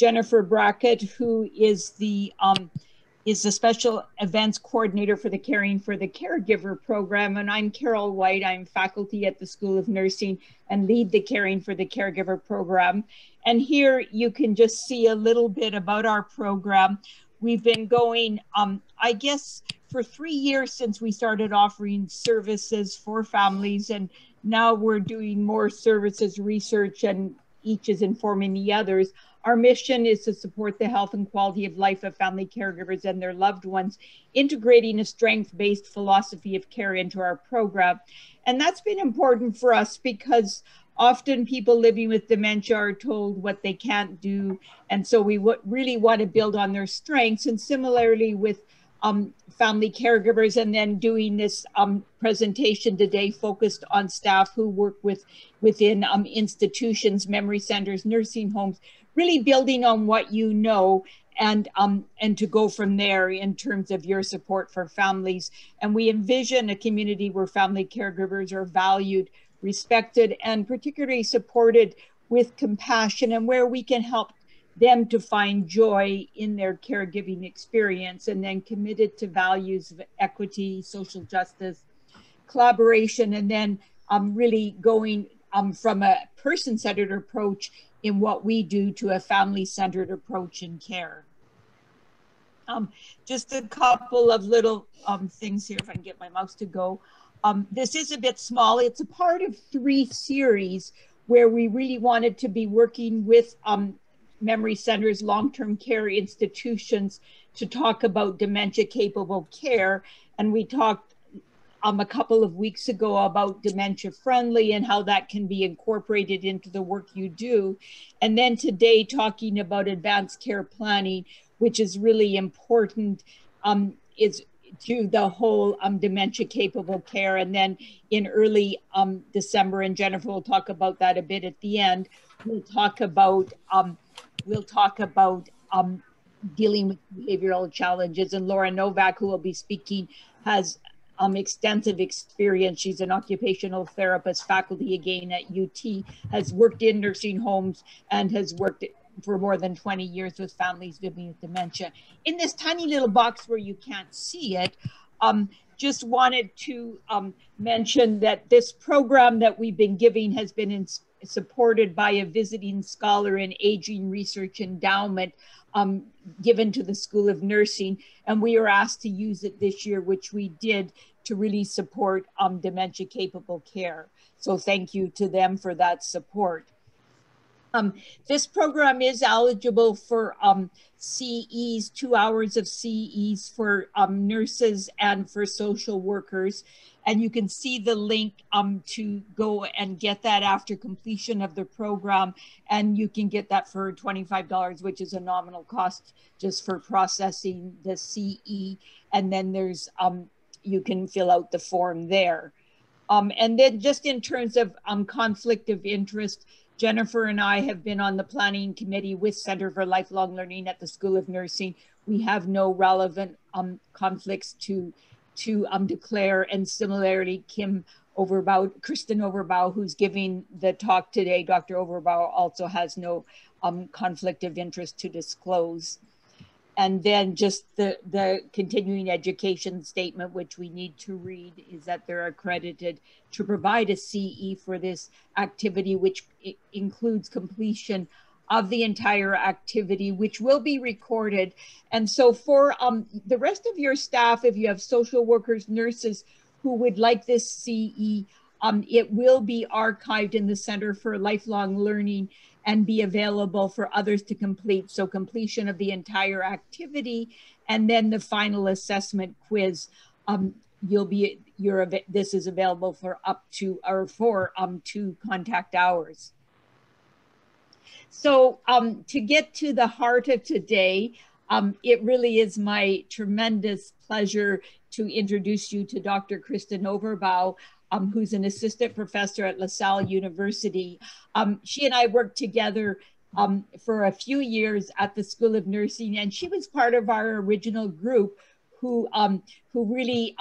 Jennifer Brackett, who is the um, is the special events coordinator for the Caring for the Caregiver program. And I'm Carol White. I'm faculty at the School of Nursing and lead the Caring for the Caregiver program. And here you can just see a little bit about our program. We've been going, um, I guess, for three years since we started offering services for families. And now we're doing more services research and each is informing the others our mission is to support the health and quality of life of family caregivers and their loved ones, integrating a strength based philosophy of care into our program. And that's been important for us because often people living with dementia are told what they can't do. And so we really want to build on their strengths. And similarly with um, family caregivers and then doing this um, presentation today focused on staff who work with within um, institutions, memory centers, nursing homes, really building on what you know and um, and to go from there in terms of your support for families. And we envision a community where family caregivers are valued, respected, and particularly supported with compassion, and where we can help them to find joy in their caregiving experience, and then committed to values of equity, social justice, collaboration, and then um, really going um, from a person-centered approach in what we do to a family centered approach in care. Um, just a couple of little um, things here, if I can get my mouse to go. Um, this is a bit small. It's a part of three series where we really wanted to be working with um, memory centers, long-term care institutions to talk about dementia capable care. And we talked um, a couple of weeks ago about dementia friendly and how that can be incorporated into the work you do. And then today, talking about advanced care planning, which is really important, um, is to the whole um, dementia capable care. And then in early um, December, and Jennifer will talk about that a bit at the end, we'll talk about um, we'll talk about um, dealing with behavioral challenges. And Laura Novak, who will be speaking, has um, extensive experience. She's an occupational therapist, faculty again at UT, has worked in nursing homes and has worked for more than 20 years with families living with dementia. In this tiny little box where you can't see it, um, just wanted to um, mention that this program that we've been giving has been in, supported by a visiting scholar in aging research endowment um, given to the School of Nursing. And we were asked to use it this year, which we did to really support um, dementia capable care. So thank you to them for that support. Um, this program is eligible for um, CEs, two hours of CEs for um, nurses and for social workers. And you can see the link um, to go and get that after completion of the program. And you can get that for $25, which is a nominal cost just for processing the CE. And then there's, um, you can fill out the form there. Um, and then just in terms of um, conflict of interest, Jennifer and I have been on the planning committee with Center for Lifelong Learning at the School of Nursing. We have no relevant um, conflicts to to um, declare. And similarly, Kim Overbaugh, Kristen Overbaugh, who's giving the talk today, Dr. Overbaugh also has no um, conflict of interest to disclose. And then just the, the continuing education statement, which we need to read, is that they're accredited to provide a CE for this activity, which includes completion of the entire activity, which will be recorded. And so for um, the rest of your staff, if you have social workers, nurses who would like this CE, um, it will be archived in the Center for Lifelong Learning and be available for others to complete. So completion of the entire activity and then the final assessment quiz. Um, you'll be, this is available for up to, or for um, two contact hours. So um, to get to the heart of today, um, it really is my tremendous pleasure to introduce you to Dr. Kristen Overbaugh, um, who's an assistant professor at LaSalle University. Um, she and I worked together um, for a few years at the School of Nursing, and she was part of our original group who, um, who really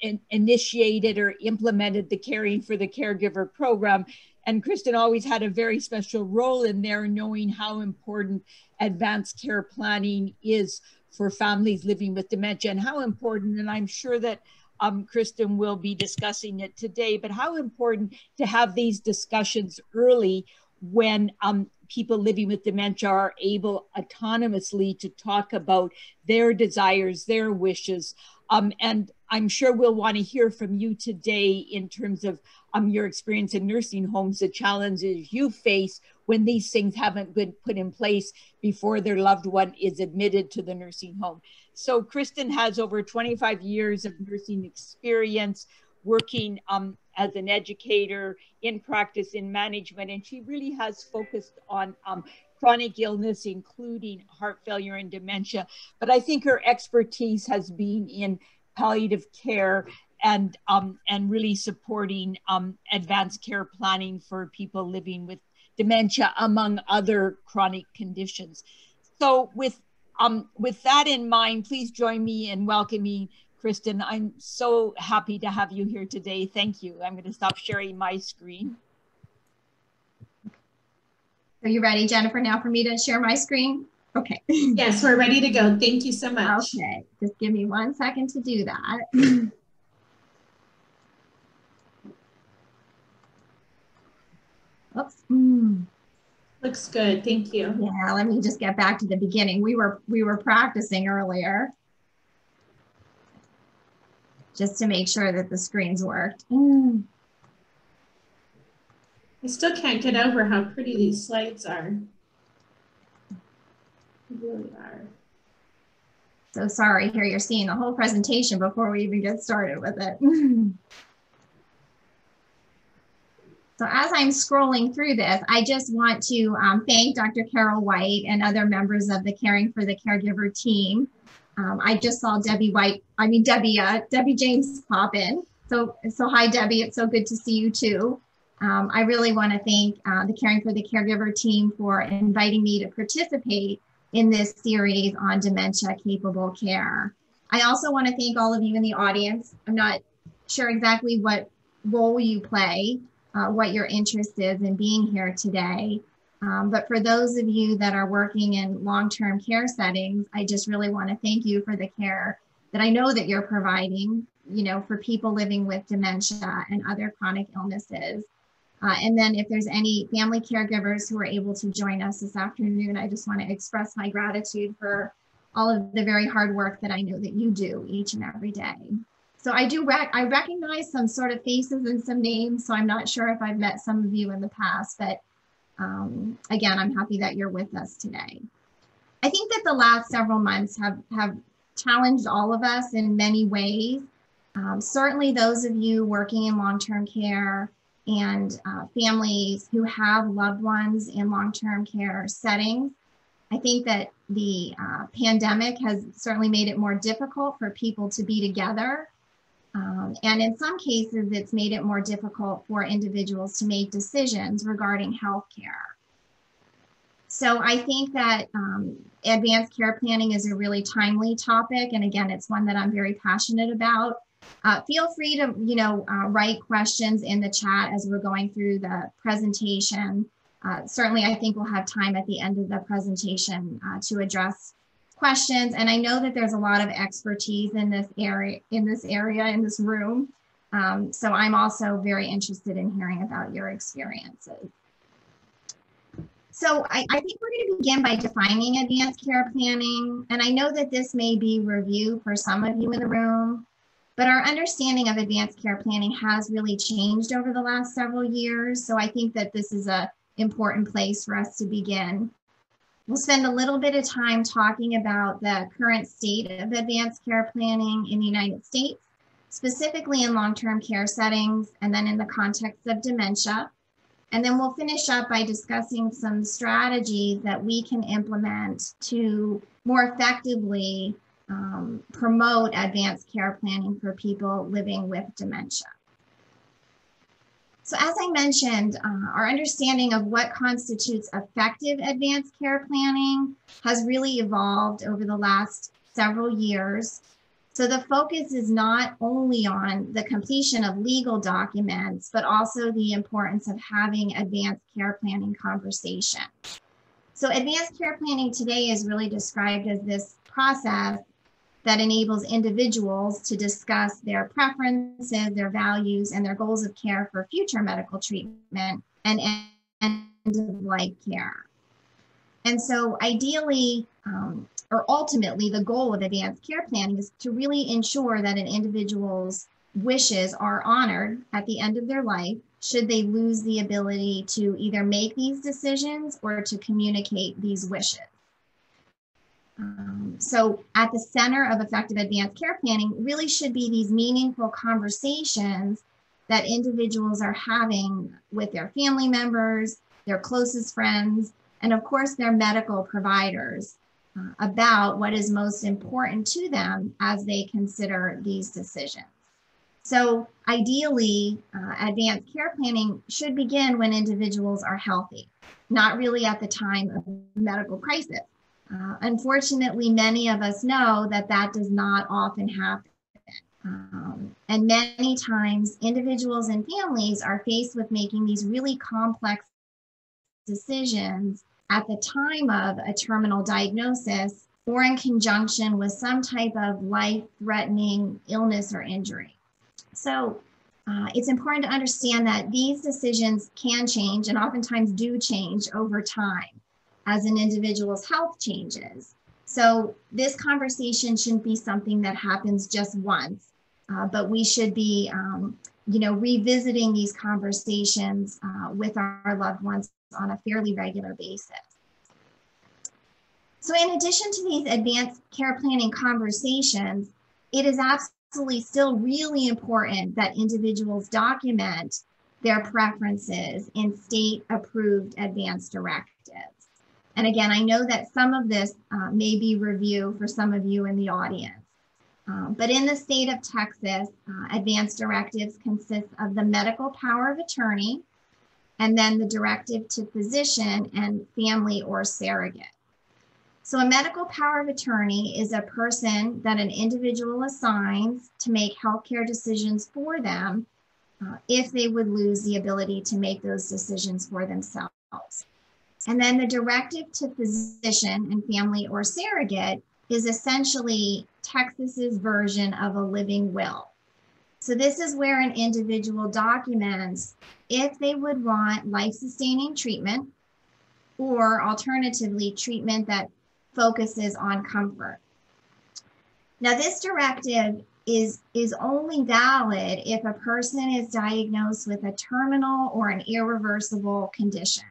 in, initiated or implemented the Caring for the Caregiver program and Kristen always had a very special role in there, knowing how important advanced care planning is for families living with dementia and how important, and I'm sure that um, Kristen will be discussing it today, but how important to have these discussions early when um, people living with dementia are able autonomously to talk about their desires, their wishes. Um, and I'm sure we'll want to hear from you today in terms of um, your experience in nursing homes, the challenges you face when these things haven't been put in place before their loved one is admitted to the nursing home. So Kristen has over 25 years of nursing experience working um, as an educator in practice in management, and she really has focused on um, chronic illness, including heart failure and dementia. But I think her expertise has been in palliative care and um, and really supporting um, advanced care planning for people living with dementia, among other chronic conditions. So with um, with that in mind, please join me in welcoming Kristen. I'm so happy to have you here today. Thank you. I'm going to stop sharing my screen. Are you ready, Jennifer, now for me to share my screen? Okay. Yes, we're ready to go. Thank you so much. Okay, just give me one second to do that. Oops. Mm. Looks good. Thank you. Yeah, let me just get back to the beginning. We were we were practicing earlier just to make sure that the screens worked. Mm. I still can't get over how pretty these slides are. They really are. So sorry, here you're seeing the whole presentation before we even get started with it. so as I'm scrolling through this, I just want to um, thank Dr. Carol White and other members of the Caring for the Caregiver team um, I just saw Debbie White, I mean, Debbie, uh, Debbie James pop in. So, so hi, Debbie. It's so good to see you too. Um, I really want to thank uh, the Caring for the Caregiver team for inviting me to participate in this series on dementia capable care. I also want to thank all of you in the audience. I'm not sure exactly what role you play, uh, what your interest is in being here today. Um, but for those of you that are working in long-term care settings, I just really want to thank you for the care that I know that you're providing, you know, for people living with dementia and other chronic illnesses. Uh, and then if there's any family caregivers who are able to join us this afternoon, I just want to express my gratitude for all of the very hard work that I know that you do each and every day. So I do rec I recognize some sort of faces and some names, so I'm not sure if I've met some of you in the past, but um, again, I'm happy that you're with us today. I think that the last several months have, have challenged all of us in many ways. Um, certainly those of you working in long-term care and uh, families who have loved ones in long-term care settings. I think that the uh, pandemic has certainly made it more difficult for people to be together um, and in some cases, it's made it more difficult for individuals to make decisions regarding healthcare. So I think that um, advanced care planning is a really timely topic. And again, it's one that I'm very passionate about. Uh, feel free to, you know, uh, write questions in the chat as we're going through the presentation. Uh, certainly, I think we'll have time at the end of the presentation uh, to address questions. And I know that there's a lot of expertise in this area, in this area, in this room. Um, so I'm also very interested in hearing about your experiences. So I, I, think we're going to begin by defining advanced care planning. And I know that this may be review for some of you in the room, but our understanding of advanced care planning has really changed over the last several years. So I think that this is a important place for us to begin. We'll spend a little bit of time talking about the current state of advanced care planning in the United States, specifically in long-term care settings, and then in the context of dementia. And then we'll finish up by discussing some strategies that we can implement to more effectively um, promote advanced care planning for people living with dementia. So as I mentioned, uh, our understanding of what constitutes effective advanced care planning has really evolved over the last several years. So the focus is not only on the completion of legal documents, but also the importance of having advanced care planning conversation. So advanced care planning today is really described as this process that enables individuals to discuss their preferences, their values, and their goals of care for future medical treatment and end of life care. And so ideally, um, or ultimately, the goal of advanced care planning is to really ensure that an individual's wishes are honored at the end of their life should they lose the ability to either make these decisions or to communicate these wishes. Um, so at the center of effective advanced care planning really should be these meaningful conversations that individuals are having with their family members, their closest friends, and of course their medical providers uh, about what is most important to them as they consider these decisions. So ideally, uh, advanced care planning should begin when individuals are healthy, not really at the time of medical crisis. Uh, unfortunately, many of us know that that does not often happen. Um, and many times, individuals and families are faced with making these really complex decisions at the time of a terminal diagnosis or in conjunction with some type of life threatening illness or injury. So, uh, it's important to understand that these decisions can change and oftentimes do change over time as an individual's health changes. So this conversation shouldn't be something that happens just once, uh, but we should be, um, you know, revisiting these conversations uh, with our loved ones on a fairly regular basis. So in addition to these advanced care planning conversations, it is absolutely still really important that individuals document their preferences in state approved advanced directives. And again, I know that some of this uh, may be review for some of you in the audience. Um, but in the state of Texas, uh, advanced directives consist of the medical power of attorney and then the directive to physician and family or surrogate. So a medical power of attorney is a person that an individual assigns to make healthcare decisions for them uh, if they would lose the ability to make those decisions for themselves. And then the directive to physician and family or surrogate is essentially Texas's version of a living will. So this is where an individual documents if they would want life-sustaining treatment or alternatively treatment that focuses on comfort. Now this directive is, is only valid if a person is diagnosed with a terminal or an irreversible condition.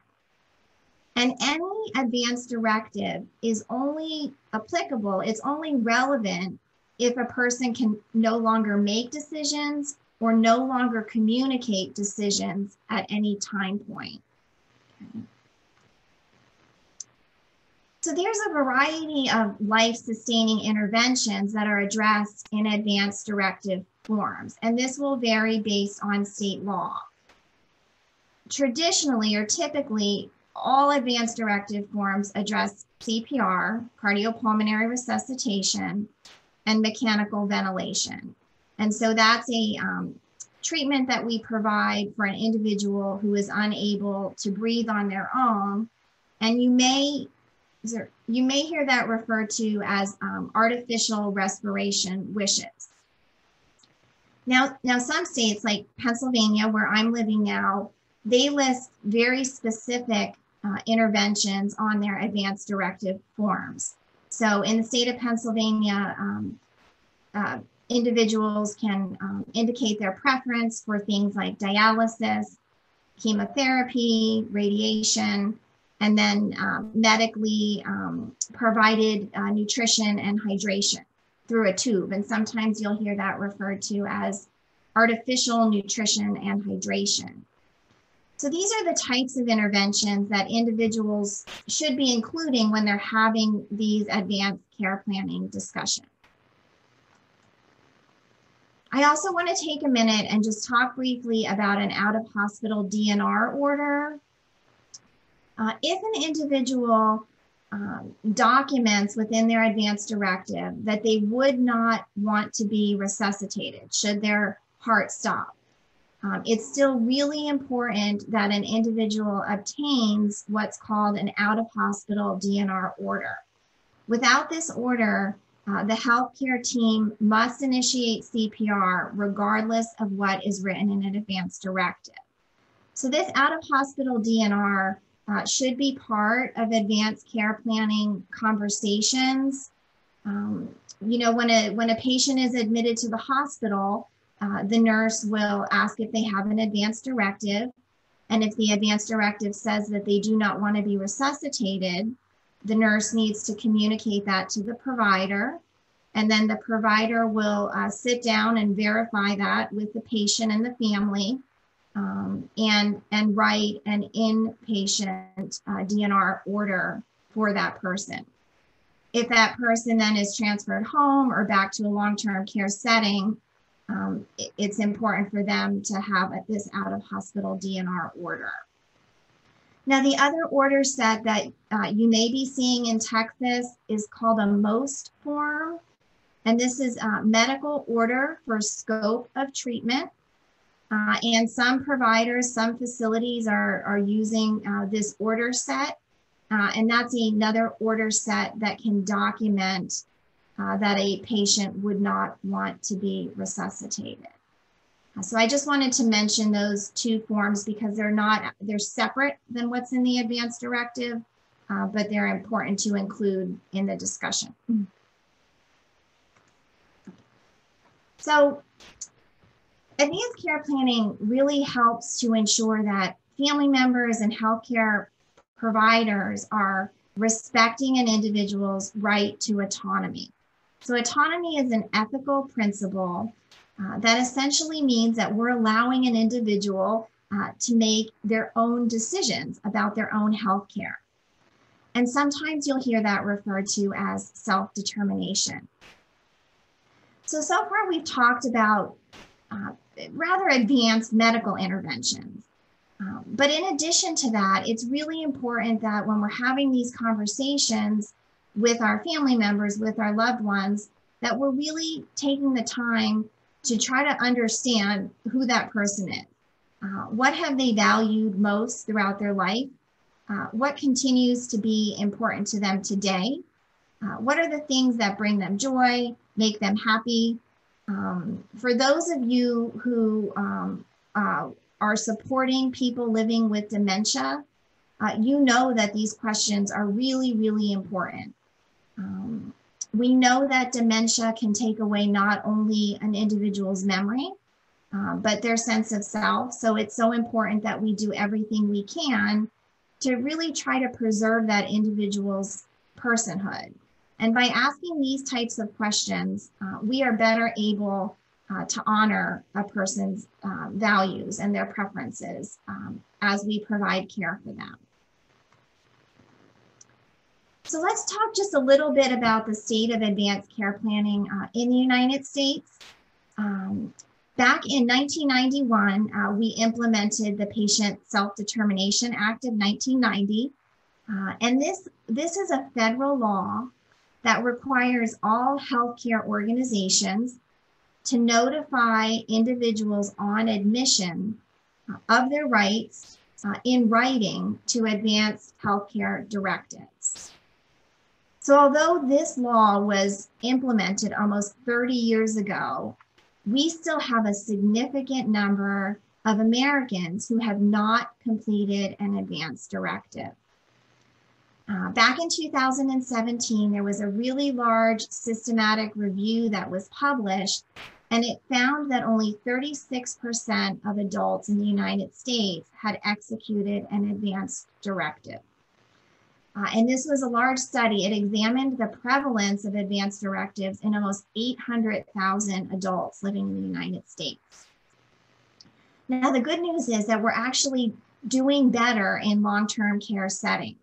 And any advanced directive is only applicable, it's only relevant if a person can no longer make decisions or no longer communicate decisions at any time point. So there's a variety of life-sustaining interventions that are addressed in advanced directive forms, and this will vary based on state law. Traditionally or typically, all advanced directive forms address CPR, cardiopulmonary resuscitation, and mechanical ventilation. And so that's a um, treatment that we provide for an individual who is unable to breathe on their own. And you may there, you may hear that referred to as um, artificial respiration wishes. Now, now some states like Pennsylvania, where I'm living now, they list very specific uh, interventions on their advanced directive forms. So in the state of Pennsylvania, um, uh, individuals can um, indicate their preference for things like dialysis, chemotherapy, radiation, and then um, medically um, provided uh, nutrition and hydration through a tube. And sometimes you'll hear that referred to as artificial nutrition and hydration. So these are the types of interventions that individuals should be including when they're having these advanced care planning discussions. I also want to take a minute and just talk briefly about an out of hospital DNR order. Uh, if an individual um, documents within their advance directive that they would not want to be resuscitated should their heart stop. Um, it's still really important that an individual obtains what's called an out of hospital DNR order. Without this order, uh, the healthcare team must initiate CPR regardless of what is written in an advance directive. So this out of hospital DNR uh, should be part of advanced care planning conversations. Um, you know, when a when a patient is admitted to the hospital, uh, the nurse will ask if they have an advance directive, and if the advance directive says that they do not want to be resuscitated, the nurse needs to communicate that to the provider, and then the provider will uh, sit down and verify that with the patient and the family um, and, and write an inpatient uh, DNR order for that person. If that person then is transferred home or back to a long-term care setting, um, it, it's important for them to have this out-of-hospital DNR order. Now, the other order set that uh, you may be seeing in Texas is called a MOST form. And this is a medical order for scope of treatment. Uh, and some providers, some facilities are, are using uh, this order set. Uh, and that's another order set that can document uh, that a patient would not want to be resuscitated. Uh, so I just wanted to mention those two forms because they're not, they're separate than what's in the advance directive, uh, but they're important to include in the discussion. So advanced care planning really helps to ensure that family members and healthcare providers are respecting an individual's right to autonomy. So, autonomy is an ethical principle uh, that essentially means that we're allowing an individual uh, to make their own decisions about their own health care. And sometimes you'll hear that referred to as self determination. So, so far we've talked about uh, rather advanced medical interventions. Um, but in addition to that, it's really important that when we're having these conversations with our family members, with our loved ones, that we're really taking the time to try to understand who that person is. Uh, what have they valued most throughout their life? Uh, what continues to be important to them today? Uh, what are the things that bring them joy, make them happy, um, for those of you who um, uh, are supporting people living with dementia, uh, you know that these questions are really, really important. Um, we know that dementia can take away not only an individual's memory, uh, but their sense of self. So it's so important that we do everything we can to really try to preserve that individual's personhood. And by asking these types of questions, uh, we are better able uh, to honor a person's uh, values and their preferences um, as we provide care for them. So let's talk just a little bit about the state of advanced care planning uh, in the United States. Um, back in 1991, uh, we implemented the Patient Self-Determination Act of 1990. Uh, and this, this is a federal law that requires all healthcare organizations to notify individuals on admission of their rights uh, in writing to advance healthcare directives. So although this law was implemented almost 30 years ago, we still have a significant number of Americans who have not completed an advance directive. Uh, back in 2017, there was a really large systematic review that was published, and it found that only 36% of adults in the United States had executed an advance directive. Uh, and this was a large study. It examined the prevalence of advance directives in almost 800,000 adults living in the United States. Now, the good news is that we're actually doing better in long-term care settings.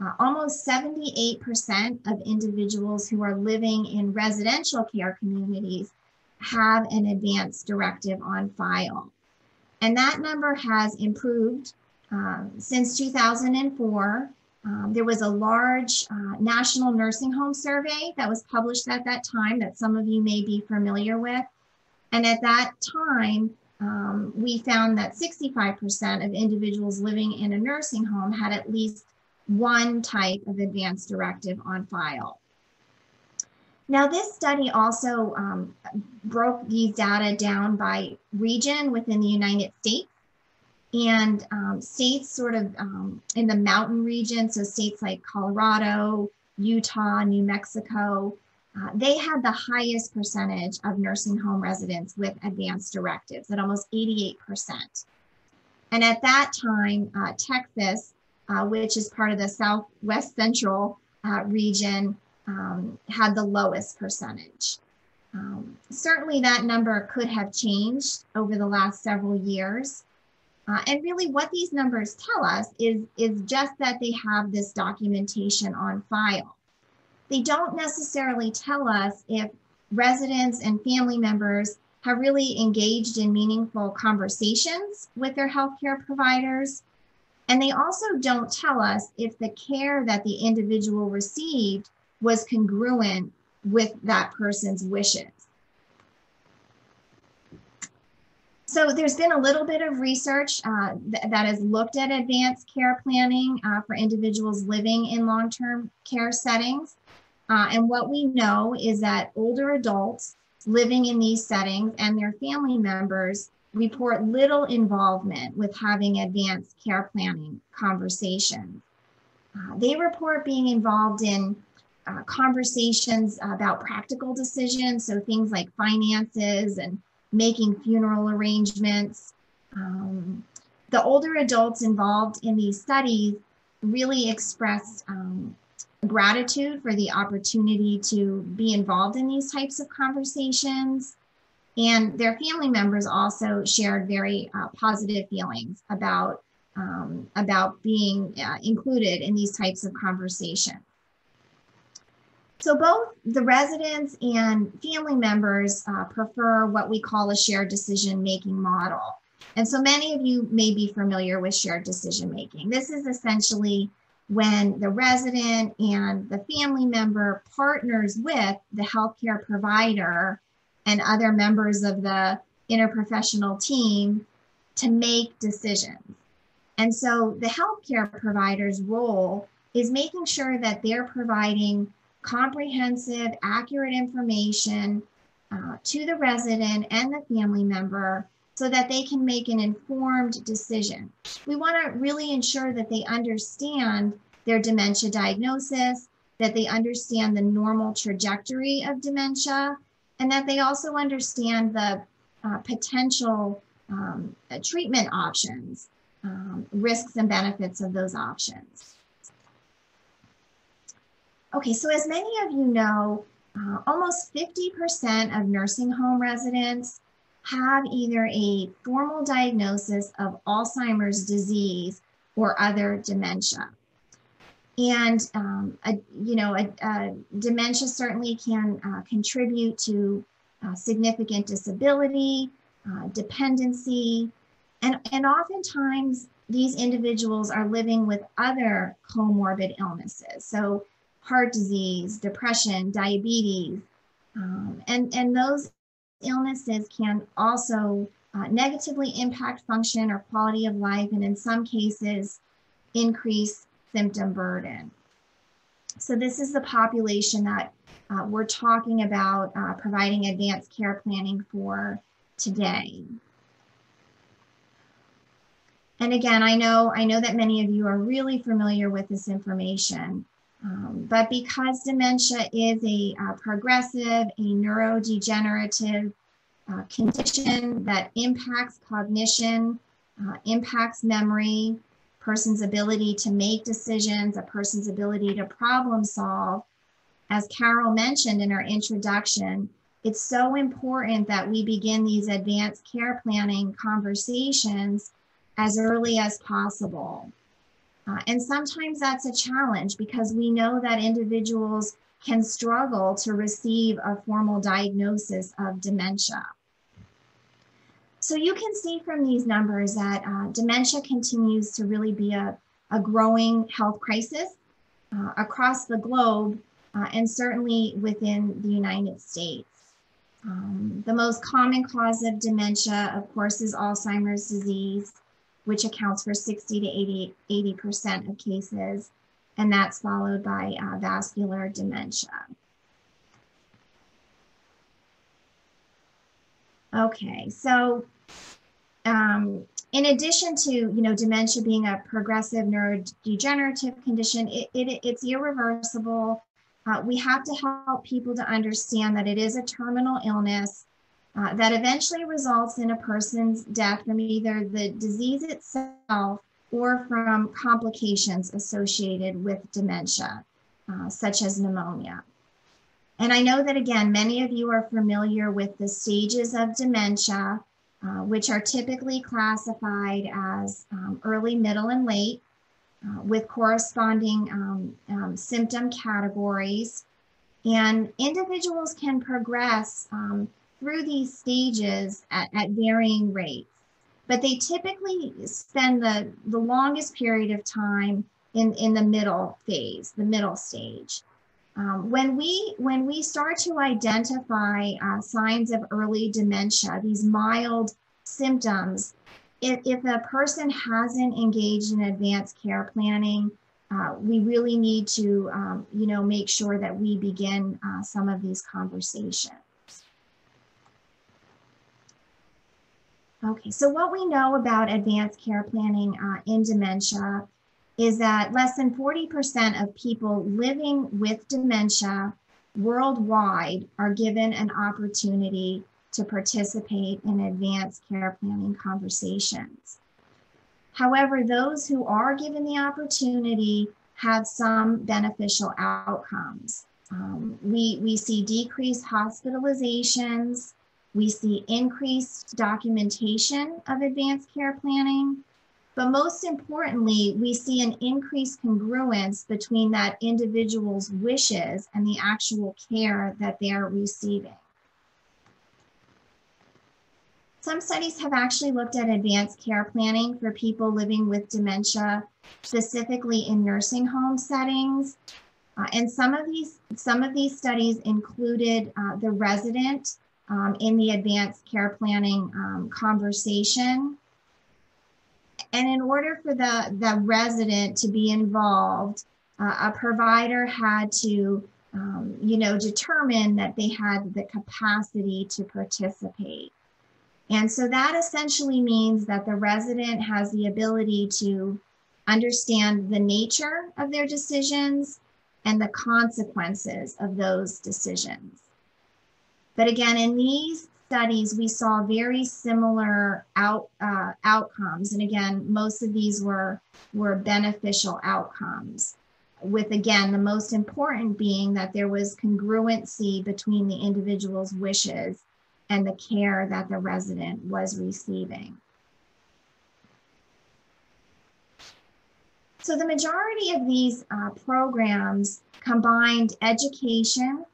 Uh, almost 78% of individuals who are living in residential care communities have an advance directive on file. And that number has improved um, since 2004. Um, there was a large uh, national nursing home survey that was published at that time that some of you may be familiar with. And at that time, um, we found that 65% of individuals living in a nursing home had at least one type of advance directive on file. Now, this study also um, broke these data down by region within the United States and um, states sort of um, in the mountain region, so states like Colorado, Utah, New Mexico, uh, they had the highest percentage of nursing home residents with advance directives at almost 88%. And at that time, uh, Texas, uh, which is part of the Southwest Central uh, region, um, had the lowest percentage. Um, certainly that number could have changed over the last several years. Uh, and really what these numbers tell us is, is just that they have this documentation on file. They don't necessarily tell us if residents and family members have really engaged in meaningful conversations with their healthcare providers. And they also don't tell us if the care that the individual received was congruent with that person's wishes. So there's been a little bit of research uh, th that has looked at advanced care planning uh, for individuals living in long-term care settings. Uh, and what we know is that older adults living in these settings and their family members report little involvement with having advanced care planning conversations. Uh, they report being involved in uh, conversations about practical decisions, so things like finances and making funeral arrangements. Um, the older adults involved in these studies really expressed um, gratitude for the opportunity to be involved in these types of conversations. And their family members also shared very uh, positive feelings about, um, about being uh, included in these types of conversations. So both the residents and family members uh, prefer what we call a shared decision making model. And so many of you may be familiar with shared decision making. This is essentially when the resident and the family member partners with the healthcare provider and other members of the interprofessional team to make decisions. And so the healthcare provider's role is making sure that they're providing comprehensive, accurate information uh, to the resident and the family member so that they can make an informed decision. We want to really ensure that they understand their dementia diagnosis, that they understand the normal trajectory of dementia, and that they also understand the uh, potential um, treatment options, um, risks and benefits of those options. Okay, so as many of you know, uh, almost 50% of nursing home residents have either a formal diagnosis of Alzheimer's disease or other dementia. And, um, a, you know, a, a dementia certainly can uh, contribute to uh, significant disability, uh, dependency, and, and oftentimes these individuals are living with other comorbid illnesses. So heart disease, depression, diabetes, um, and, and those illnesses can also uh, negatively impact function or quality of life, and in some cases, increase symptom burden. So this is the population that uh, we're talking about uh, providing advanced care planning for today. And again, I know, I know that many of you are really familiar with this information. Um, but because dementia is a uh, progressive, a neurodegenerative uh, condition that impacts cognition, uh, impacts memory, person's ability to make decisions, a person's ability to problem solve, as Carol mentioned in our introduction, it's so important that we begin these advanced care planning conversations as early as possible. Uh, and sometimes that's a challenge because we know that individuals can struggle to receive a formal diagnosis of dementia. So you can see from these numbers that uh, dementia continues to really be a, a growing health crisis uh, across the globe uh, and certainly within the United States. Um, the most common cause of dementia, of course, is Alzheimer's disease, which accounts for 60 to 80, 80% of cases, and that's followed by uh, vascular dementia. Okay, so um, in addition to you know dementia being a progressive neurodegenerative condition, it, it, it's irreversible. Uh, we have to help people to understand that it is a terminal illness uh, that eventually results in a person's death from either the disease itself or from complications associated with dementia, uh, such as pneumonia. And I know that again, many of you are familiar with the stages of dementia, uh, which are typically classified as um, early, middle, and late, uh, with corresponding um, um, symptom categories. And individuals can progress um, through these stages at, at varying rates, but they typically spend the, the longest period of time in, in the middle phase, the middle stage. Um, when we when we start to identify uh, signs of early dementia, these mild symptoms, if, if a person hasn't engaged in advanced care planning, uh, we really need to um, you know make sure that we begin uh, some of these conversations. Okay, so what we know about advanced care planning uh, in dementia is that less than 40% of people living with dementia worldwide are given an opportunity to participate in advanced care planning conversations. However, those who are given the opportunity have some beneficial outcomes. Um, we, we see decreased hospitalizations, we see increased documentation of advanced care planning, but most importantly, we see an increased congruence between that individual's wishes and the actual care that they're receiving. Some studies have actually looked at advanced care planning for people living with dementia, specifically in nursing home settings. Uh, and some of these some of these studies included uh, the resident um, in the advanced care planning um, conversation and in order for the, the resident to be involved, uh, a provider had to, um, you know, determine that they had the capacity to participate. And so that essentially means that the resident has the ability to understand the nature of their decisions and the consequences of those decisions. But again, in these studies, we saw very similar out, uh, outcomes. And again, most of these were, were beneficial outcomes with again, the most important being that there was congruency between the individual's wishes and the care that the resident was receiving. So the majority of these uh, programs combined education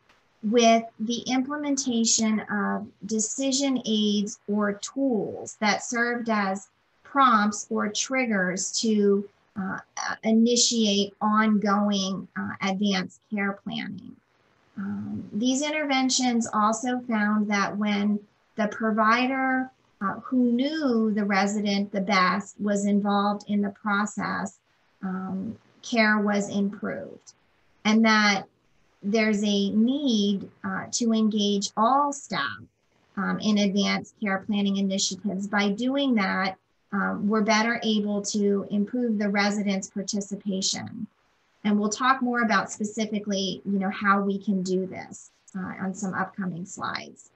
with the implementation of decision aids or tools that served as prompts or triggers to uh, initiate ongoing uh, advanced care planning. Um, these interventions also found that when the provider uh, who knew the resident the best was involved in the process, um, care was improved. And that there's a need uh, to engage all staff um, in advanced care planning initiatives. By doing that, um, we're better able to improve the residents' participation. And we'll talk more about specifically, you know, how we can do this uh, on some upcoming slides.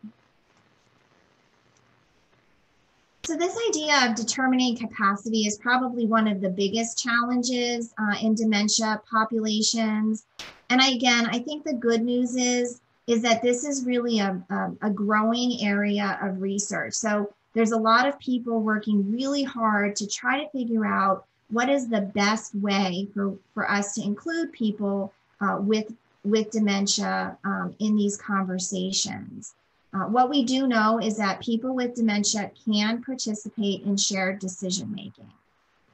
So this idea of determining capacity is probably one of the biggest challenges uh, in dementia populations. And again, I think the good news is, is that this is really a, a, a growing area of research. So there's a lot of people working really hard to try to figure out what is the best way for, for us to include people uh, with, with dementia um, in these conversations. Uh, what we do know is that people with dementia can participate in shared decision making.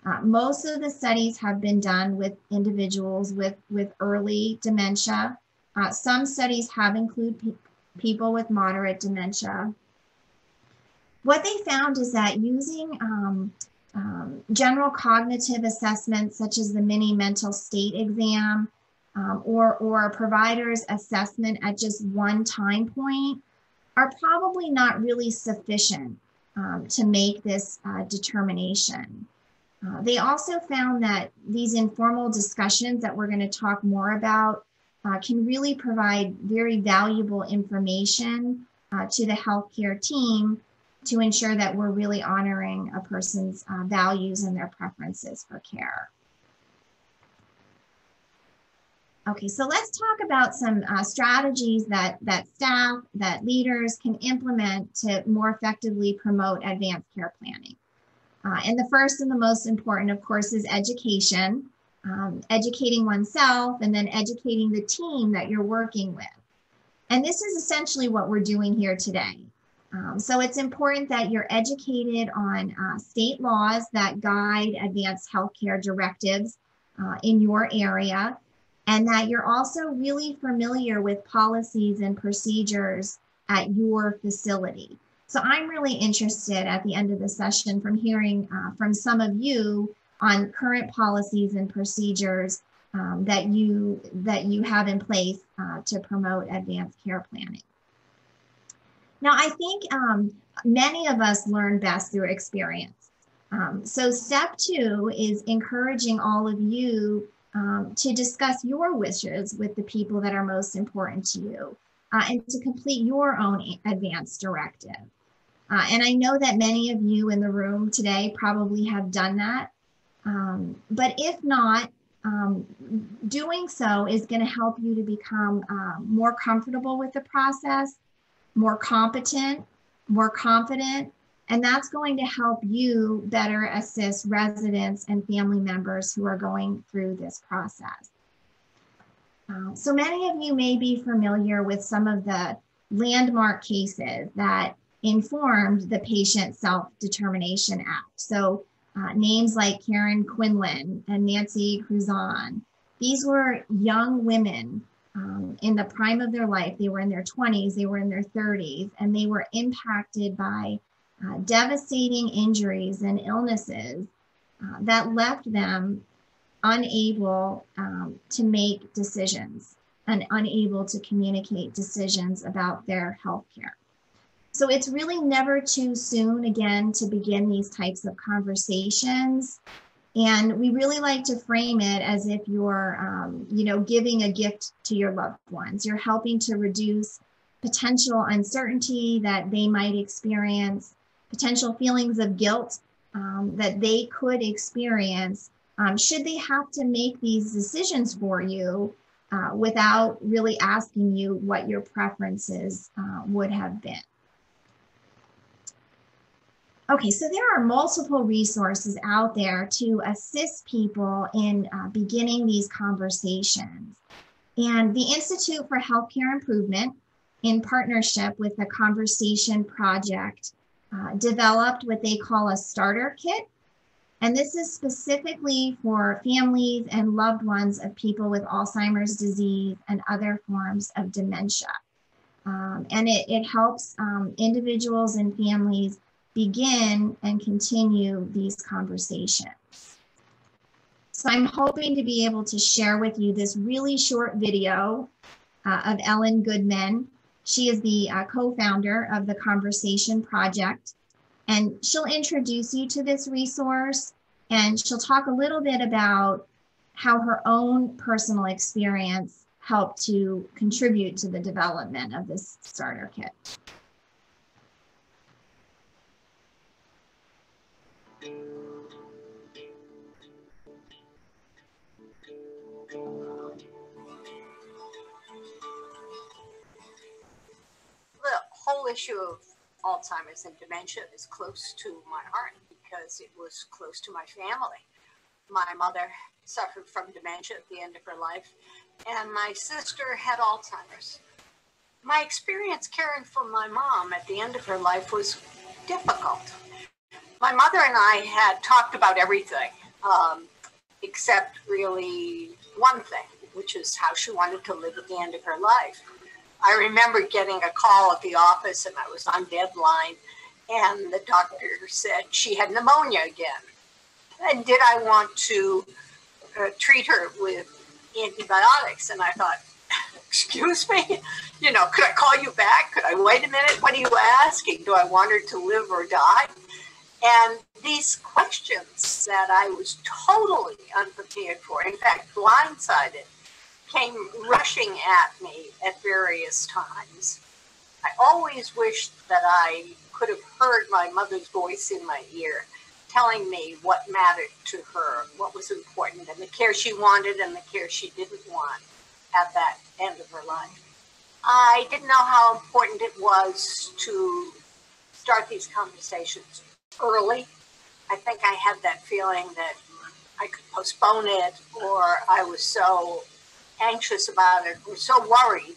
Uh, most of the studies have been done with individuals with, with early dementia. Uh, some studies have included pe people with moderate dementia. What they found is that using um, um, general cognitive assessments such as the mini mental state exam um, or, or a provider's assessment at just one time point are probably not really sufficient um, to make this uh, determination. Uh, they also found that these informal discussions that we're going to talk more about uh, can really provide very valuable information uh, to the healthcare team to ensure that we're really honoring a person's uh, values and their preferences for care. Okay, so let's talk about some uh, strategies that, that staff, that leaders can implement to more effectively promote advanced care planning. Uh, and the first and the most important, of course, is education, um, educating oneself and then educating the team that you're working with. And this is essentially what we're doing here today. Um, so it's important that you're educated on uh, state laws that guide advanced healthcare directives uh, in your area and that you're also really familiar with policies and procedures at your facility. So I'm really interested at the end of the session from hearing uh, from some of you on current policies and procedures um, that you that you have in place uh, to promote advanced care planning. Now, I think um, many of us learn best through experience. Um, so step two is encouraging all of you um, to discuss your wishes with the people that are most important to you uh, and to complete your own advance directive. Uh, and I know that many of you in the room today probably have done that. Um, but if not, um, doing so is going to help you to become uh, more comfortable with the process, more competent, more confident, and that's going to help you better assist residents and family members who are going through this process. Uh, so many of you may be familiar with some of the landmark cases that informed the Patient Self-Determination Act. So uh, names like Karen Quinlan and Nancy Cruzan. These were young women um, in the prime of their life. They were in their 20s, they were in their 30s, and they were impacted by uh, devastating injuries and illnesses uh, that left them unable um, to make decisions and unable to communicate decisions about their health care. So it's really never too soon, again, to begin these types of conversations. And we really like to frame it as if you're, um, you know, giving a gift to your loved ones. You're helping to reduce potential uncertainty that they might experience potential feelings of guilt um, that they could experience um, should they have to make these decisions for you uh, without really asking you what your preferences uh, would have been. Okay, so there are multiple resources out there to assist people in uh, beginning these conversations. And the Institute for Healthcare Improvement, in partnership with the Conversation Project, uh, developed what they call a starter kit. And this is specifically for families and loved ones of people with Alzheimer's disease and other forms of dementia. Um, and it, it helps um, individuals and families begin and continue these conversations. So I'm hoping to be able to share with you this really short video uh, of Ellen Goodman she is the uh, co-founder of the Conversation Project, and she'll introduce you to this resource, and she'll talk a little bit about how her own personal experience helped to contribute to the development of this starter kit. Whole issue of Alzheimer's and dementia is close to my heart because it was close to my family. My mother suffered from dementia at the end of her life, and my sister had Alzheimer's. My experience caring for my mom at the end of her life was difficult. My mother and I had talked about everything um, except really one thing, which is how she wanted to live at the end of her life. I remember getting a call at the office and I was on deadline, and the doctor said she had pneumonia again. And did I want to uh, treat her with antibiotics? And I thought, excuse me, you know, could I call you back? Could I wait a minute? What are you asking? Do I want her to live or die? And these questions that I was totally unprepared for, in fact, blindsided, came rushing at me at various times. I always wished that I could have heard my mother's voice in my ear telling me what mattered to her, what was important, and the care she wanted and the care she didn't want at that end of her life. I didn't know how important it was to start these conversations early. I think I had that feeling that I could postpone it, or I was so anxious about it, or so worried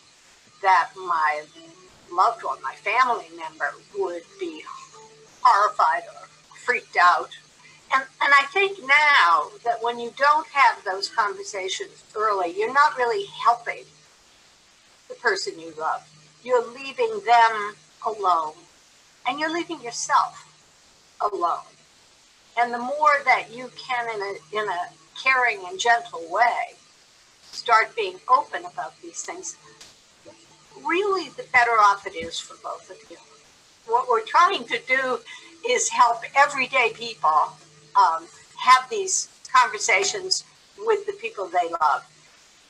that my loved one, my family member, would be horrified or freaked out. And, and I think now that when you don't have those conversations early, you're not really helping the person you love. You're leaving them alone and you're leaving yourself alone. And the more that you can, in a, in a caring and gentle way, start being open about these things, really the better off it is for both of you. What we're trying to do is help everyday people um, have these conversations with the people they love.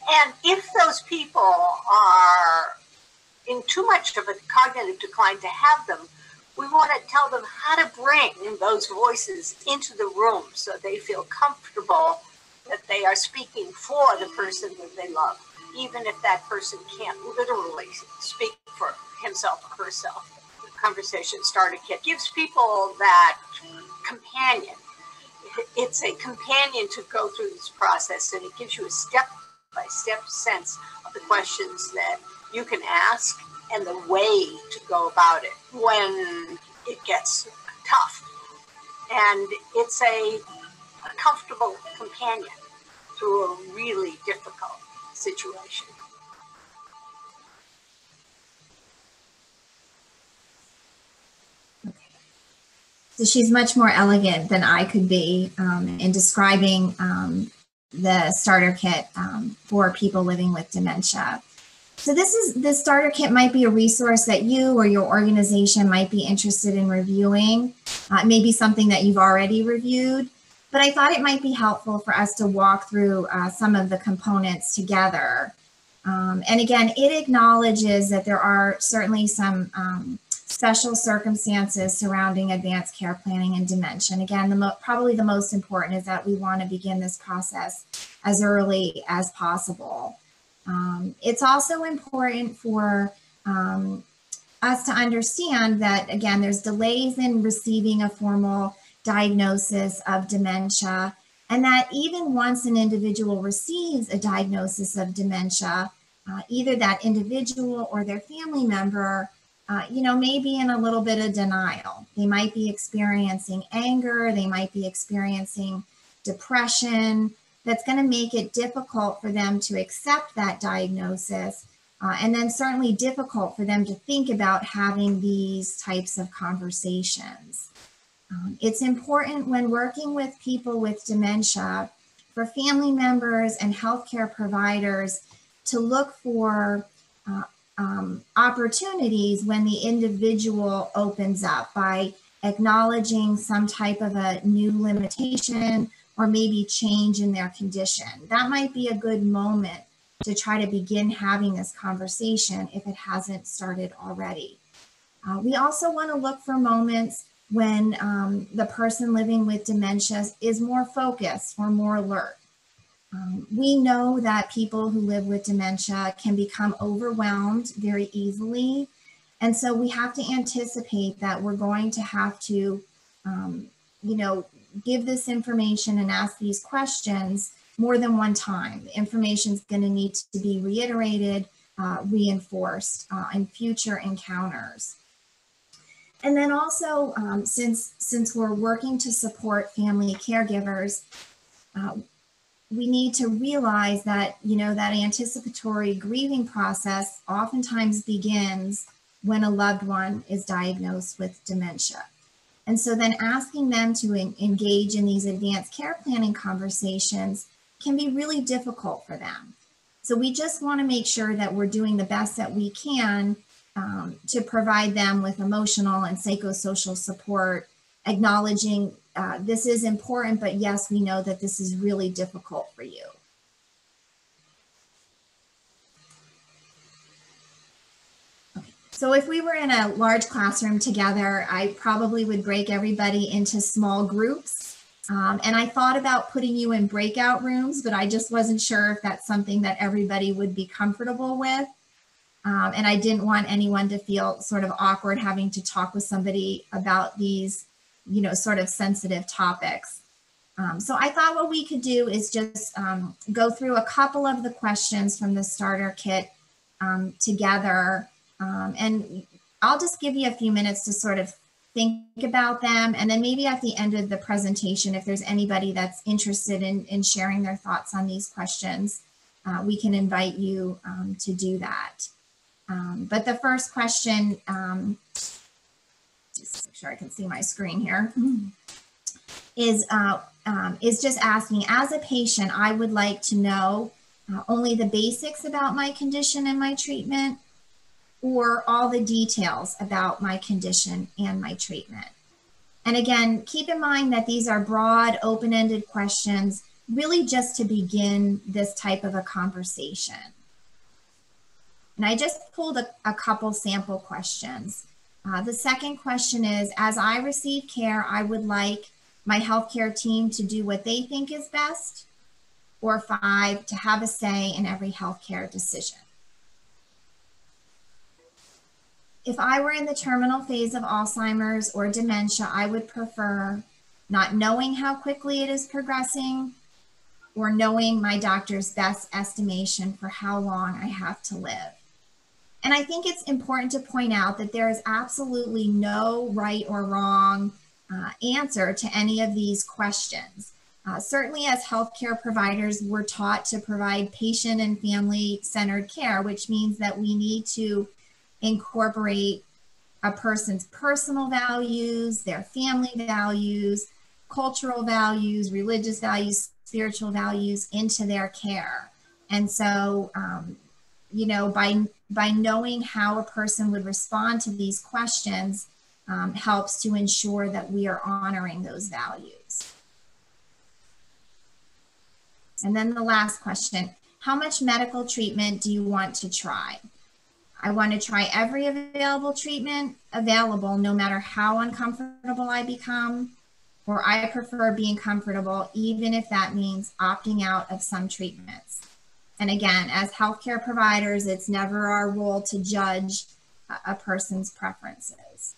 And if those people are in too much of a cognitive decline to have them, we want to tell them how to bring those voices into the room so they feel comfortable that they are speaking for the person that they love, even if that person can't literally speak for himself or herself. The conversation starter kit gives people that companion. It's a companion to go through this process, and it gives you a step by step sense of the questions that you can ask and the way to go about it when it gets tough. And it's a, a comfortable companion through a really difficult situation. So she's much more elegant than I could be um, in describing um, the starter kit um, for people living with dementia. So this is the starter kit might be a resource that you or your organization might be interested in reviewing. Uh, maybe something that you've already reviewed, but I thought it might be helpful for us to walk through uh, some of the components together. Um, and again, it acknowledges that there are certainly some um, special circumstances surrounding advanced care planning and dementia. And again, the probably the most important is that we want to begin this process as early as possible. Um, it's also important for um, us to understand that, again, there's delays in receiving a formal diagnosis of dementia, and that even once an individual receives a diagnosis of dementia, uh, either that individual or their family member, uh, you know, may be in a little bit of denial. They might be experiencing anger, they might be experiencing depression, that's going to make it difficult for them to accept that diagnosis. Uh, and then certainly difficult for them to think about having these types of conversations. Um, it's important when working with people with dementia for family members and healthcare providers to look for uh, um, opportunities when the individual opens up by acknowledging some type of a new limitation or maybe change in their condition. That might be a good moment to try to begin having this conversation if it hasn't started already. Uh, we also want to look for moments when um, the person living with dementia is more focused or more alert. Um, we know that people who live with dementia can become overwhelmed very easily. And so we have to anticipate that we're going to have to, um, you know, give this information and ask these questions more than one time. The information is going to need to be reiterated, uh, reinforced uh, in future encounters. And then also, um, since, since we're working to support family caregivers, uh, we need to realize that, you know, that anticipatory grieving process oftentimes begins when a loved one is diagnosed with dementia. And so then asking them to en- engage in these advanced care planning conversations can be really difficult for them. So we just want to make sure that we're doing the best that we can um, to provide them with emotional and psychosocial support, acknowledging uh, this is important, but yes, we know that this is really difficult for you. So if we were in a large classroom together, I probably would break everybody into small groups. Um, and I thought about putting you in breakout rooms, but I just wasn't sure if that's something that everybody would be comfortable with. Um, and I didn't want anyone to feel sort of awkward having to talk with somebody about these you know, sort of sensitive topics. Um, so I thought what we could do is just um, go through a couple of the questions from the starter kit um, together. Um, and I'll just give you a few minutes to sort of think about them. And then maybe at the end of the presentation, if there's anybody that's interested in, in sharing their thoughts on these questions, uh, we can invite you um, to do that. Um, but the first question just make sure I can see my screen here, is, uh, um, is just asking, as a patient, I would like to know uh, only the basics about my condition and my treatment or all the details about my condition and my treatment. And again, keep in mind that these are broad, open-ended questions, really just to begin this type of a conversation. And I just pulled a, a couple sample questions. Uh, the second question is, as I receive care, I would like my healthcare team to do what they think is best, or five, to have a say in every healthcare decision. If I were in the terminal phase of Alzheimer's or dementia, I would prefer not knowing how quickly it is progressing or knowing my doctor's best estimation for how long I have to live. And I think it's important to point out that there is absolutely no right or wrong uh, answer to any of these questions. Uh, certainly, as healthcare providers, we're taught to provide patient and family centered care, which means that we need to incorporate a person's personal values, their family values, cultural values, religious values, spiritual values into their care. And so, um, you know, by by knowing how a person would respond to these questions um, helps to ensure that we are honoring those values. And then the last question, how much medical treatment do you want to try? I want to try every available treatment available, no matter how uncomfortable I become, or I prefer being comfortable, even if that means opting out of some treatments. And again, as healthcare providers, it's never our role to judge a person's preferences.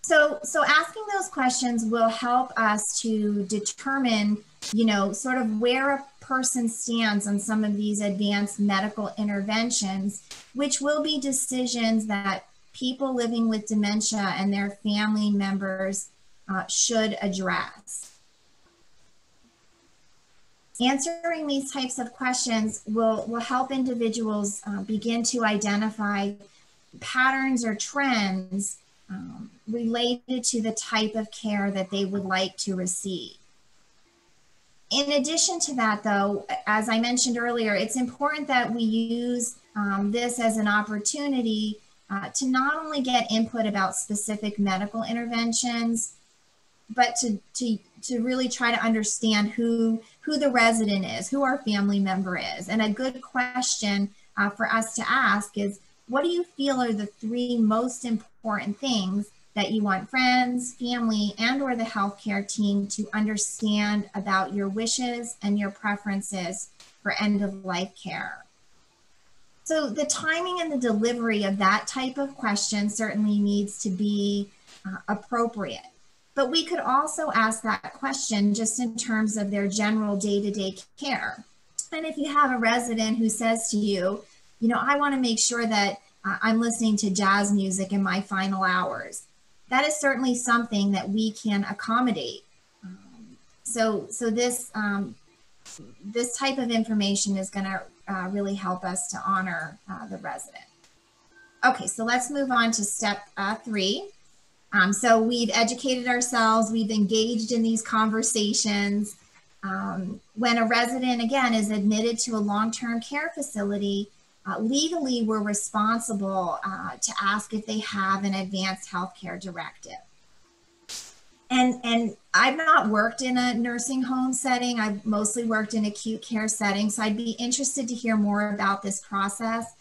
So, so asking those questions will help us to determine, you know, sort of where a person stands on some of these advanced medical interventions, which will be decisions that people living with dementia and their family members uh, should address. Answering these types of questions will, will help individuals uh, begin to identify patterns or trends um, related to the type of care that they would like to receive. In addition to that, though, as I mentioned earlier, it's important that we use um, this as an opportunity uh, to not only get input about specific medical interventions, but to, to, to really try to understand who, who the resident is, who our family member is. And a good question uh, for us to ask is, what do you feel are the three most important things that you want friends, family, and or the healthcare team to understand about your wishes and your preferences for end of life care? So the timing and the delivery of that type of question certainly needs to be uh, appropriate. But we could also ask that question just in terms of their general day to day care. And if you have a resident who says to you, you know, I want to make sure that uh, I'm listening to jazz music in my final hours, that is certainly something that we can accommodate. So, so this, um, this type of information is going to uh, really help us to honor uh, the resident. Okay, so let's move on to step uh, three. Um, so we've educated ourselves, we've engaged in these conversations. Um, when a resident, again, is admitted to a long-term care facility, uh, legally we're responsible uh, to ask if they have an advanced healthcare directive. And, and I've not worked in a nursing home setting. I've mostly worked in acute care settings. So I'd be interested to hear more about this process.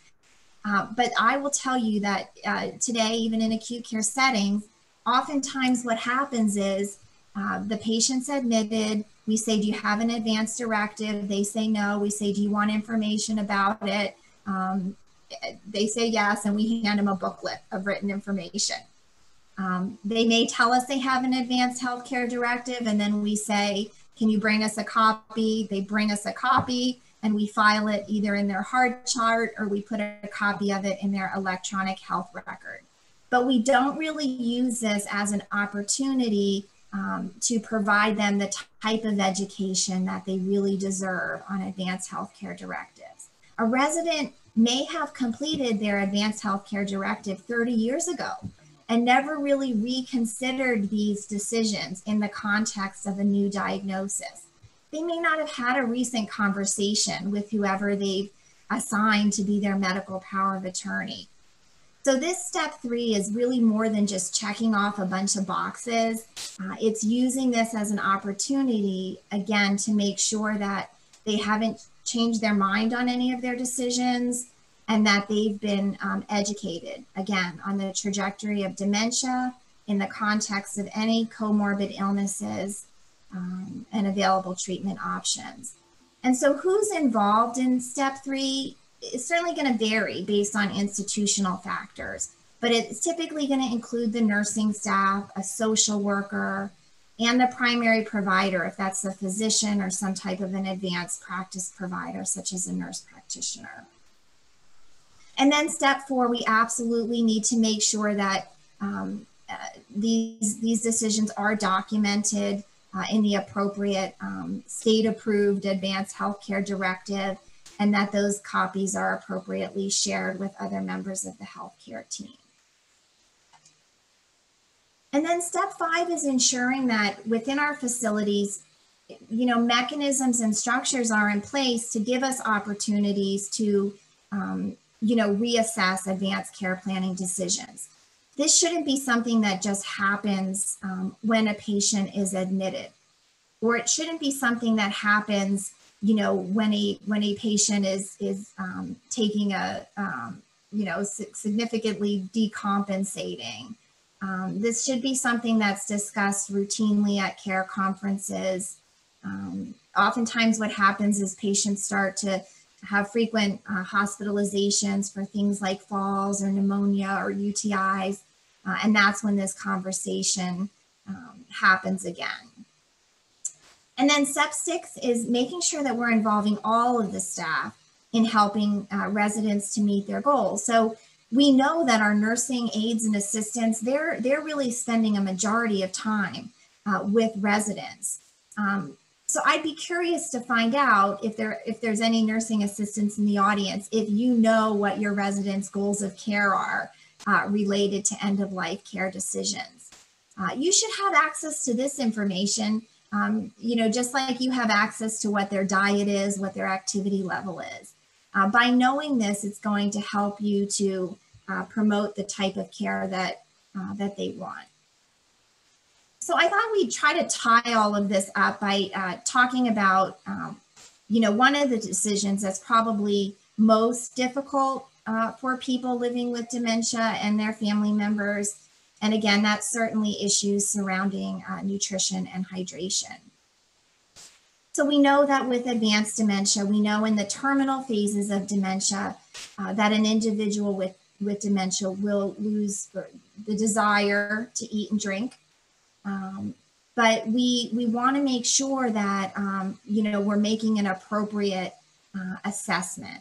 Uh, but I will tell you that uh, today, even in acute care settings, oftentimes what happens is uh, the patient's admitted. We say, Do you have an advance directive? They say no. We say, Do you want information about it? Um, they say yes, and we hand them a booklet of written information. Um, they may tell us they have an advanced healthcare directive, and then we say, Can you bring us a copy? They bring us a copy, and we file it either in their hard chart or we put a copy of it in their electronic health record. But we don't really use this as an opportunity um, to provide them the type of education that they really deserve on advanced healthcare directives. A resident may have completed their advanced healthcare directive 30 years ago and never really reconsidered these decisions in the context of a new diagnosis. They may not have had a recent conversation with whoever they've assigned to be their medical power of attorney. So this step three is really more than just checking off a bunch of boxes. Uh, it's using this as an opportunity, again, to make sure that they haven't changed their mind on any of their decisions and that they've been um, educated, again, on the trajectory of dementia in the context of any comorbid illnesses um, and available treatment options. And so who's involved in step three it's certainly going to vary based on institutional factors, but it's typically going to include the nursing staff, a social worker, and the primary provider, if that's a physician or some type of an advanced practice provider, such as a nurse practitioner. And then step four, we absolutely need to make sure that um, uh, these, these decisions are documented uh, in the appropriate um, state approved advanced healthcare directive and that those copies are appropriately shared with other members of the healthcare team. And then step five is ensuring that within our facilities, you know, mechanisms and structures are in place to give us opportunities to, um, you know, reassess advanced care planning decisions. This shouldn't be something that just happens um, when a patient is admitted, or it shouldn't be something that happens you know when a when a patient is is um, taking a um, you know significantly decompensating um, this should be something that's discussed routinely at care conferences. Um, oftentimes what happens is patients start to have frequent uh, hospitalizations for things like falls or pneumonia or utis uh, and that's when this conversation um, happens again and then step six is making sure that we're involving all of the staff in helping uh, residents to meet their goals. So we know that our nursing aides and assistants, they're, they're really spending a majority of time uh, with residents. Um, so I'd be curious to find out if there if there's any nursing assistants in the audience, if you know what your residents' goals of care are uh, related to end of life care decisions. Uh, you should have access to this information um, you know, just like you have access to what their diet is, what their activity level is. Uh, by knowing this, it's going to help you to uh, promote the type of care that, uh, that they want. So I thought we'd try to tie all of this up by uh, talking about, um, you know, one of the decisions that's probably most difficult uh, for people living with dementia and their family members and again, that's certainly issues surrounding uh, nutrition and hydration. So we know that with advanced dementia, we know in the terminal phases of dementia uh, that an individual with, with dementia will lose the desire to eat and drink. Um, but we, we want to make sure that, um, you know, we're making an appropriate uh, assessment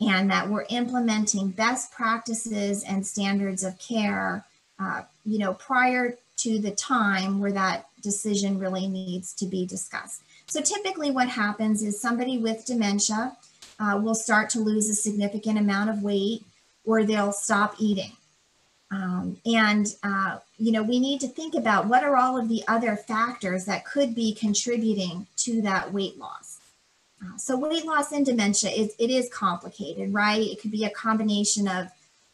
and that we're implementing best practices and standards of care uh, you know, prior to the time where that decision really needs to be discussed. So typically what happens is somebody with dementia uh, will start to lose a significant amount of weight or they'll stop eating. Um, and, uh, you know, we need to think about what are all of the other factors that could be contributing to that weight loss. Uh, so weight loss in dementia, is, it is complicated, right? It could be a combination of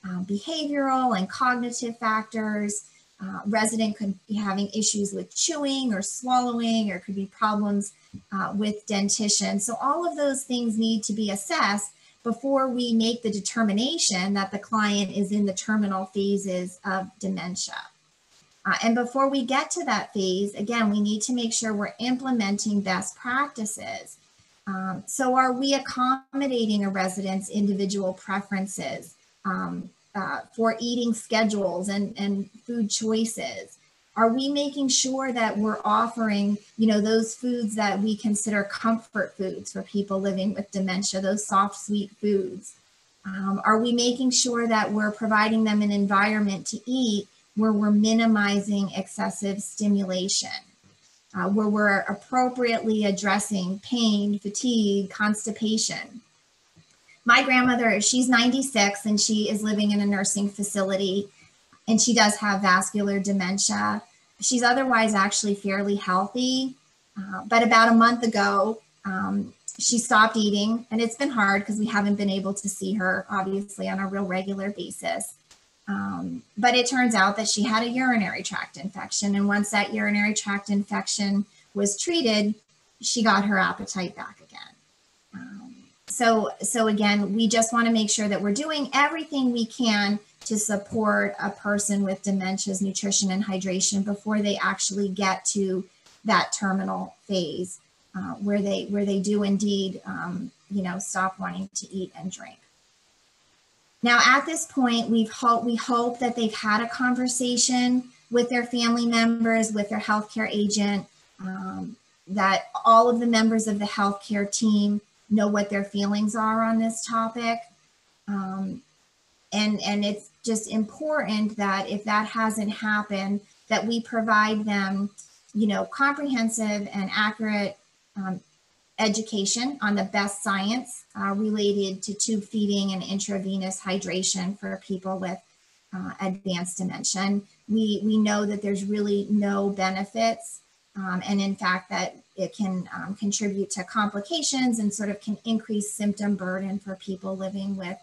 um, behavioral and cognitive factors. Uh, resident could be having issues with chewing or swallowing, or could be problems uh, with dentition. So all of those things need to be assessed before we make the determination that the client is in the terminal phases of dementia. Uh, and before we get to that phase, again, we need to make sure we're implementing best practices. Um, so are we accommodating a resident's individual preferences um, uh, for eating schedules and, and food choices? are we making sure that we're offering you know those foods that we consider comfort foods for people living with dementia those soft sweet foods? Um, are we making sure that we're providing them an environment to eat where we're minimizing excessive stimulation? Uh, where we're appropriately addressing pain fatigue constipation my grandmother she's 96 and she is living in a nursing facility and she does have vascular dementia. She's otherwise actually fairly healthy, uh, but about a month ago, um, she stopped eating, and it's been hard because we haven't been able to see her obviously on a real regular basis. Um, but it turns out that she had a urinary tract infection, and once that urinary tract infection was treated, she got her appetite back again. Um, so, so again, we just want to make sure that we're doing everything we can to support a person with dementia's nutrition and hydration before they actually get to that terminal phase uh, where they where they do indeed um, you know stop wanting to eat and drink. Now at this point we've hope we hope that they've had a conversation with their family members with their healthcare agent um, that all of the members of the healthcare team know what their feelings are on this topic um, and and it's just important that if that hasn't happened that we provide them you know comprehensive and accurate um, education on the best science uh, related to tube feeding and intravenous hydration for people with uh, advanced dementia. We, we know that there's really no benefits um, and in fact that it can um, contribute to complications and sort of can increase symptom burden for people living with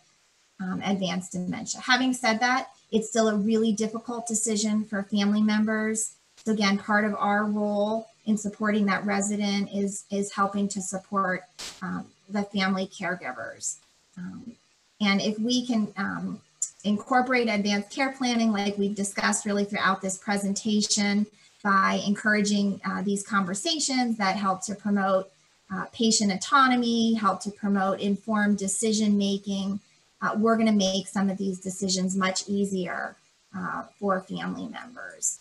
um, advanced dementia. Having said that, it's still a really difficult decision for family members. So again, part of our role in supporting that resident is, is helping to support um, the family caregivers. Um, and if we can um, incorporate advanced care planning like we've discussed really throughout this presentation by encouraging uh, these conversations that help to promote uh, patient autonomy, help to promote informed decision making, uh, we're going to make some of these decisions much easier uh, for family members.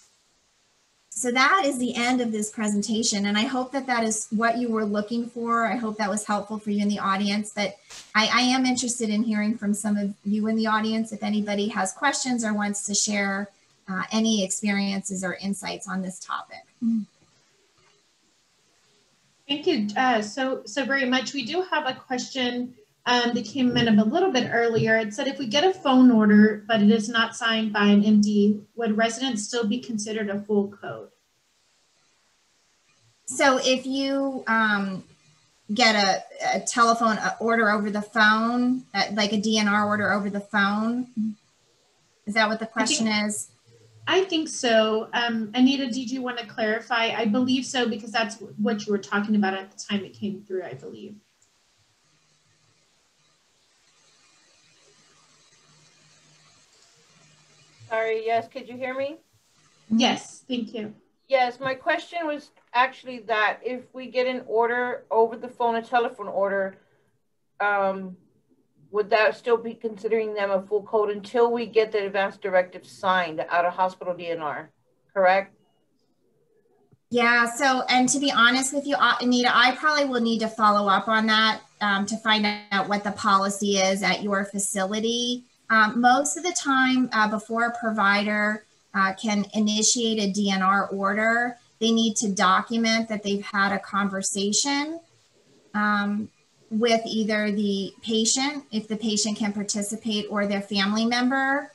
So that is the end of this presentation. And I hope that that is what you were looking for. I hope that was helpful for you in the audience. But I, I am interested in hearing from some of you in the audience if anybody has questions or wants to share uh, any experiences or insights on this topic. Thank you uh, so, so very much. We do have a question um, that came in a little bit earlier. It said if we get a phone order, but it is not signed by an MD, would residents still be considered a full code? So if you um, get a, a telephone order over the phone, uh, like a DNR order over the phone, is that what the question think, is? I think so. Um, Anita, did you want to clarify? I believe so because that's what you were talking about at the time it came through, I believe. Sorry, yes, could you hear me? Yes, thank you. Yes, my question was actually that if we get an order over the phone, a telephone order, um, would that still be considering them a full code until we get the advance directive signed out of hospital DNR, correct? Yeah, so, and to be honest with you, uh, Anita, I probably will need to follow up on that um, to find out what the policy is at your facility. Um, most of the time, uh, before a provider uh, can initiate a DNR order, they need to document that they've had a conversation um, with either the patient, if the patient can participate, or their family member.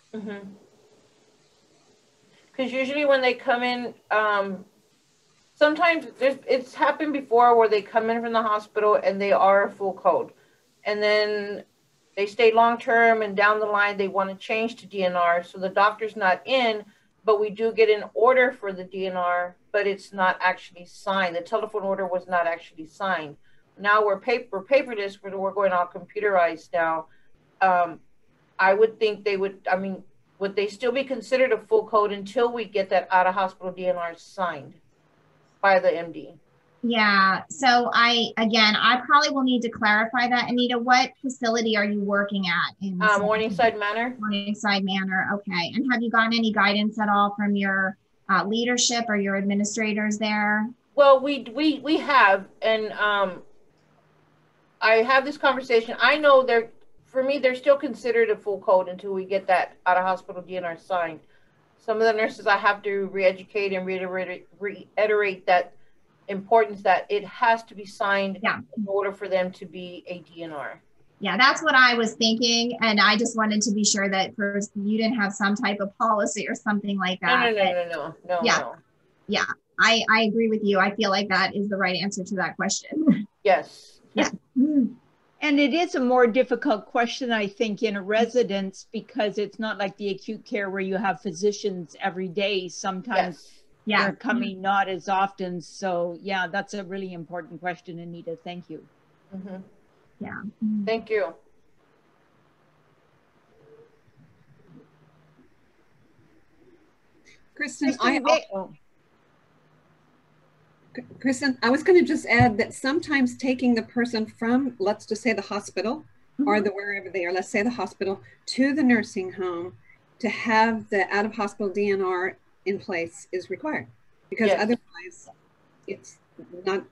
Because usually when they come in, um, sometimes it's happened before where they come in from the hospital and they are full code. And then they stay long term and down the line they want to change to DNR. So the doctor's not in, but we do get an order for the DNR, but it's not actually signed. The telephone order was not actually signed. Now we're paper paperless, we're, we're going all computerized now. Um, I would think they would, I mean, would they still be considered a full code until we get that out of hospital DNR signed by the MD? Yeah. So I, again, I probably will need to clarify that. Anita, what facility are you working at? In uh, Morningside Manor. Morningside Manor. Okay. And have you gotten any guidance at all from your uh, leadership or your administrators there? Well, we we we have, and um, I have this conversation. I know they're for me, they're still considered a full code until we get that out of hospital DNR signed. Some of the nurses I have to re-educate and reiterate, reiterate that importance that it has to be signed yeah. in order for them to be a DNR. Yeah, that's what I was thinking, and I just wanted to be sure that first you didn't have some type of policy or something like that. No, no, no, no, no, no. Yeah, no. yeah, I I agree with you. I feel like that is the right answer to that question. Yes. Yeah. Mm-hmm. And it is a more difficult question, I think, in a residence because it's not like the acute care where you have physicians every day. Sometimes Yes. Yeah. they're coming mm-hmm. not as often. So, yeah, that's a really important question, Anita. Thank you. hmm Yeah. Mm-hmm. Thank you. Kristen, I, Kristen, wait- oh, Kristen, I was going to just add that sometimes taking the person from, let's just say the hospital or mm-hmm. the wherever they are, let's say the hospital to the nursing home to have the out of hospital DNR in place is required because Yes. otherwise it's not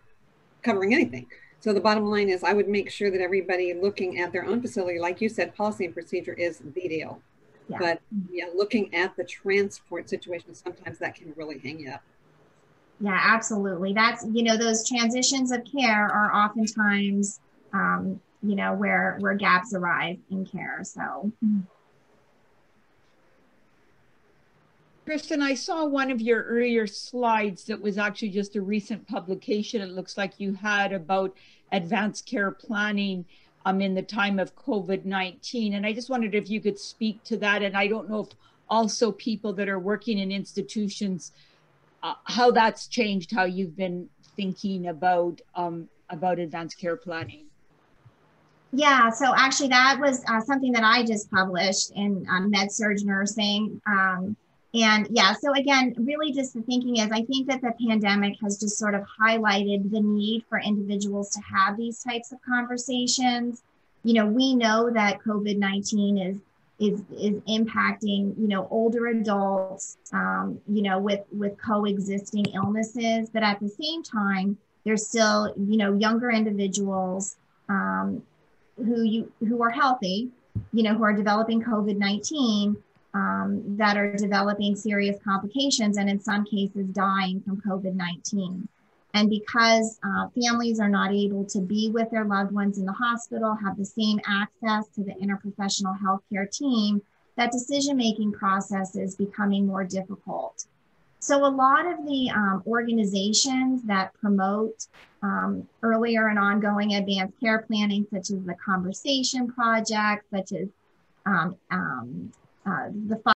covering anything. So the bottom line is I would make sure that everybody looking at their own facility, like you said, policy and procedure is the deal. Yeah. But yeah, looking at the transport situation, sometimes that can really hang you up. Yeah, absolutely. That's, you know, those transitions of care are oftentimes, um, you know, where, where gaps arise in care. So, Kristen, I saw one of your earlier slides that was actually just a recent publication. It looks like you had about advanced care planning um, in the time of COVID 19. And I just wondered if you could speak to that. And I don't know if also people that are working in institutions, uh, how that's changed how you've been thinking about um, about advanced care planning. yeah, so actually that was uh, something that I just published in um, med surg nursing. Um, and yeah, so again, really just the thinking is I think that the pandemic has just sort of highlighted the need for individuals to have these types of conversations. You know, we know that COVID 19 is is is impacting you know older adults um, you know with with coexisting illnesses. But at the same time there's still you know younger individuals um, who you who are healthy you know who are developing covid-19 um, that are developing serious complications and in some cases dying from covid-19 and because uh, families are not able to be with their loved ones in the hospital, have the same access to the interprofessional healthcare team, that decision making process is becoming more difficult. So, a lot of the um, organizations that promote um, earlier and ongoing advanced care planning, such as the Conversation Project, such as um, um, uh, the